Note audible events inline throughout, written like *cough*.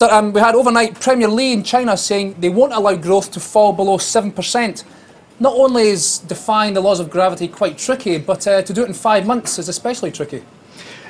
Um, we had overnight Premier Li in China saying they won't allow growth to fall below 7%. Not only is defying the laws of gravity quite tricky, but uh, to do it in five months is especially tricky.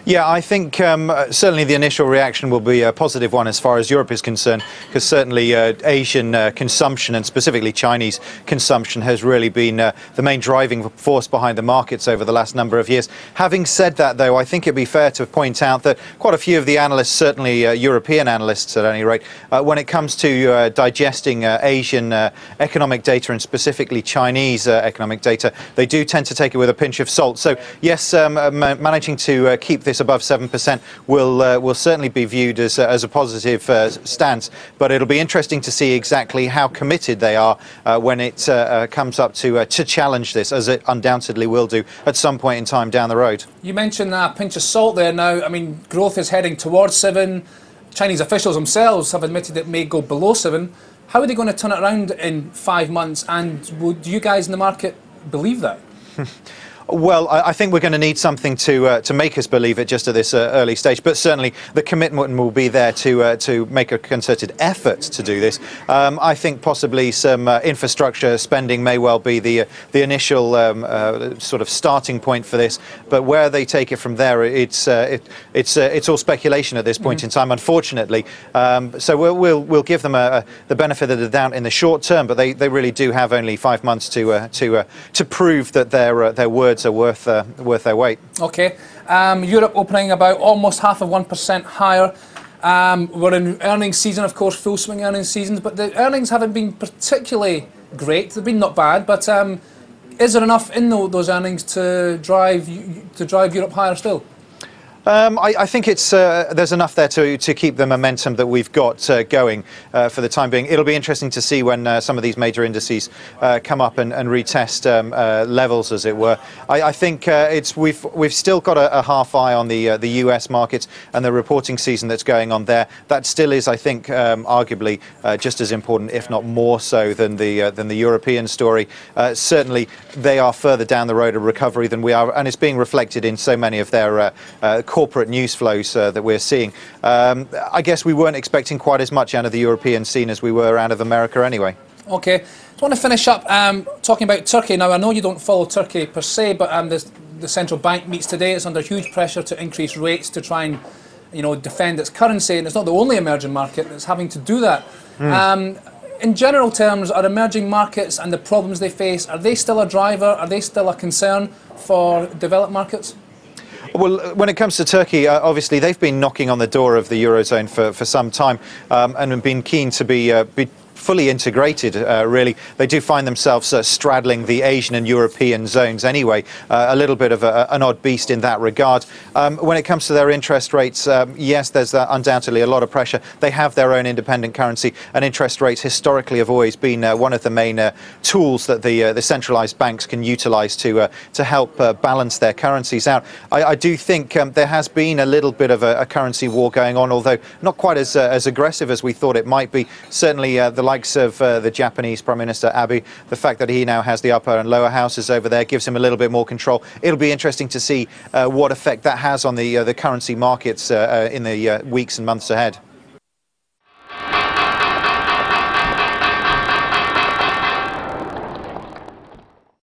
Yeah, I think um, uh, certainly the initial reaction will be a positive one as far as Europe is concerned, because certainly uh, Asian uh, consumption and specifically Chinese consumption has really been uh, the main driving force behind the markets over the last number of years. Having said that, though, I think it'd be fair to point out that quite a few of the analysts, certainly uh, European analysts at any rate, uh, when it comes to digesting Asian economic data and specifically Chinese economic data, they do tend to take it with a pinch of salt. So, yes, um, managing to keep this above 7% will uh, will certainly be viewed as, uh, as a positive uh, stance. But it'll be interesting to see exactly how committed they are uh, when it uh, comes up to to challenge this, as it undoubtedly will do at some point in time down the road. You mentioned that pinch of salt there. Now, I mean, growth is heading towards seven. Chinese officials themselves have admitted it may go below seven. How are they going to turn it around in five months? And would you guys in the market believe that? *laughs* Well, I, think we're going to need something to uh, to make us believe it just at this uh, early stage. But certainly the commitment will be there to uh, to make a concerted effort to do this. Um, I think possibly some uh, infrastructure spending may well be the uh, the initial um, uh, sort of starting point for this. But where they take it from there, it's it, it's it's all speculation at this point mm -hmm. in time, unfortunately. Um, so we'll, we'll we'll give them a, a, the benefit of the doubt in the short term, but they, they really do have only five months to to to prove that their their words are worth, uh, worth their weight. Okay. Um, Europe opening about almost half of 1% higher. Um, we're in earnings season, of course, full swing earnings seasons, but the earnings haven't been particularly great. They've been not bad, but um, is there enough in those earnings to drive to drive Europe higher still? Um, I, I, think it's uh, there's enough there to, to keep the momentum that we've got uh, going uh, for the time being. It'll be interesting to see when uh, some of these major indices uh, come up and, and retest um, uh, levels, as it were. I, I think it's we've we've still got a, a half eye on the the U.S. markets and the reporting season that's going on there. That still is, I think, um, arguably just as important, if not more so, than the than the European story. certainly, they are further down the road of recovery than we are, and it's being reflected in so many of their corporate news flows uh, that we're seeing. Um, I guess we weren't expecting quite as much out of the European scene as we were out of America anyway. Okay. I want to finish up um, talking about Turkey. Now, I know you don't follow Turkey per se, but um, the central bank meets today. It's under huge pressure to increase rates to try and you know, defend its currency, and it's not the only emerging market that's having to do that. Mm. Um, in general terms, are emerging markets and the problems they face, are they still a driver? Are they still a concern for developed markets? Well, when it comes to Turkey, uh, obviously they've been knocking on the door of the eurozone for, for some time um, and have been keen to be, uh, be fully integrated, uh, really. They do find themselves uh, straddling the Asian and European zones anyway, uh, a little bit of a, an odd beast in that regard. Um, when it comes to their interest rates, um, yes, there's uh, undoubtedly a lot of pressure. They have their own independent currency, and interest rates historically have always been uh, one of the main tools that the, the centralized banks can utilize to, to help balance their currencies out. I, I do think um, there has been a little bit of a, a, currency war going on, although not quite as, as aggressive as we thought it might be. Certainly, the likes of uh, the Japanese Prime Minister Abe, the fact that he now has the upper and lower houses over there gives him a little bit more control. It'll be interesting to see uh, what effect that has on the uh, the currency markets uh, uh, in the weeks and months ahead.